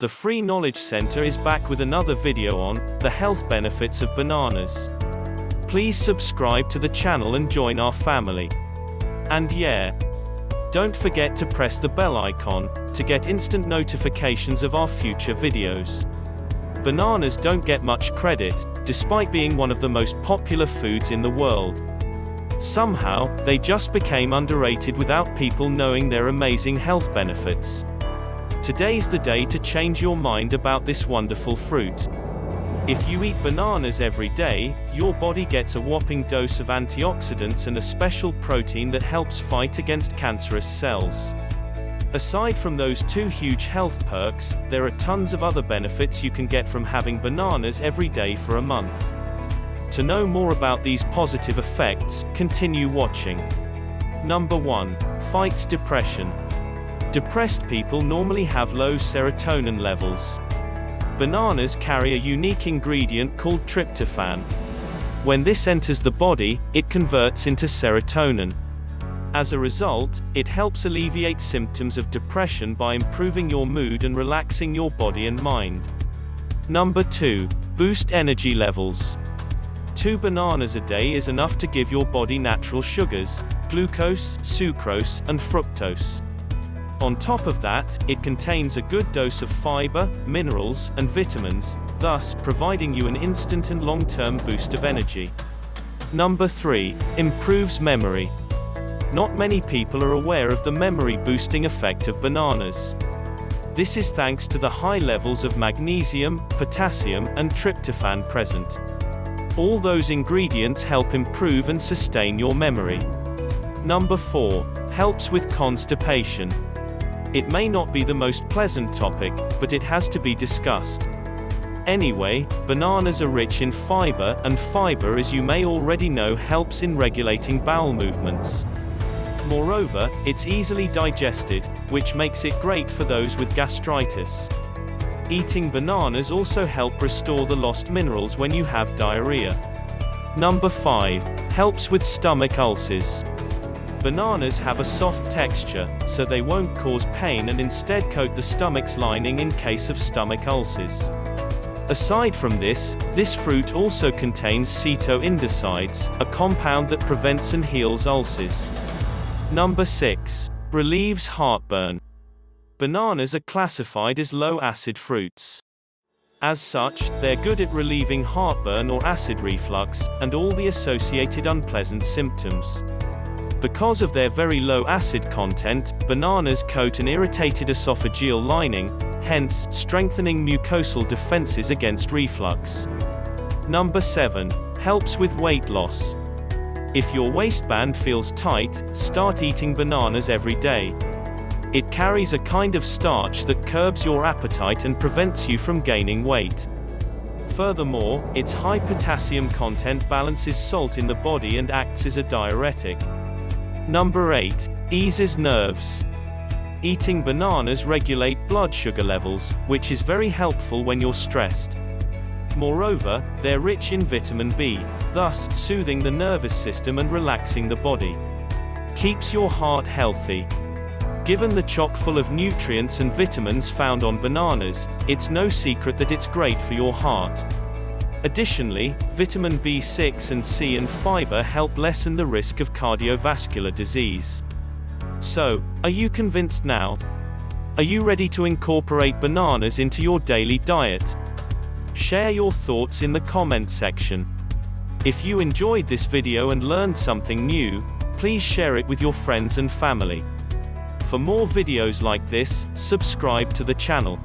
The Free Knowledge Center is back with another video on the health benefits of bananas. Please subscribe to the channel and join our family. And yeah, don't forget to press the bell icon to get instant notifications of our future videos. Bananas don't get much credit, despite being one of the most popular foods in the world. Somehow, they just became underrated without people knowing their amazing health benefits. Today's the day to change your mind about this wonderful fruit. If you eat bananas every day, your body gets a whopping dose of antioxidants and a special protein that helps fight against cancerous cells. Aside from those two huge health perks, there are tons of other benefits you can get from having bananas every day for a month. To know more about these positive effects, continue watching. Number 1. Fights depression. Depressed people normally have low serotonin levels. Bananas carry a unique ingredient called tryptophan. When this enters the body, it converts into serotonin. As a result, it helps alleviate symptoms of depression by improving your mood and relaxing your body and mind. Number 2. Boost energy levels. Two bananas a day is enough to give your body natural sugars, glucose, sucrose, and fructose. On top of that, it contains a good dose of fiber, minerals, and vitamins, thus providing you an instant and long-term boost of energy. Number 3. Improves memory. Not many people are aware of the memory-boosting effect of bananas. This is thanks to the high levels of magnesium, potassium, and tryptophan present. All those ingredients help improve and sustain your memory. Number 4. Helps with constipation. It may not be the most pleasant topic, but it has to be discussed. Anyway, bananas are rich in fiber, and fiber as you may already know helps in regulating bowel movements. Moreover, it's easily digested, which makes it great for those with gastritis. Eating bananas also help restore the lost minerals when you have diarrhea. Number 5. Helps with stomach ulcers. Bananas have a soft texture, so they won't cause pain and instead coat the stomach's lining in case of stomach ulcers. Aside from this, this fruit also contains cetoindicides, a compound that prevents and heals ulcers. Number 6. Relieves heartburn. Bananas are classified as low-acid fruits. As such, they're good at relieving heartburn or acid reflux, and all the associated unpleasant symptoms. Because of their very low acid content, bananas coat an irritated esophageal lining, hence, strengthening mucosal defenses against reflux. Number 7. Helps with weight loss. If your waistband feels tight, start eating bananas every day. It carries a kind of starch that curbs your appetite and prevents you from gaining weight. Furthermore, its high potassium content balances salt in the body and acts as a diuretic. Number 8. Eases nerves. Eating bananas regulate blood sugar levels, which is very helpful when you're stressed. Moreover, they're rich in vitamin B, thus soothing the nervous system and relaxing the body. Keeps your heart healthy. Given the chock full of nutrients and vitamins found on bananas, it's no secret that it's great for your heart. Additionally, vitamin B6 and C and fiber help lessen the risk of cardiovascular disease. So, are you convinced now? Are you ready to incorporate bananas into your daily diet? Share your thoughts in the comment section. If you enjoyed this video and learned something new, please share it with your friends and family. For more videos like this, subscribe to the channel.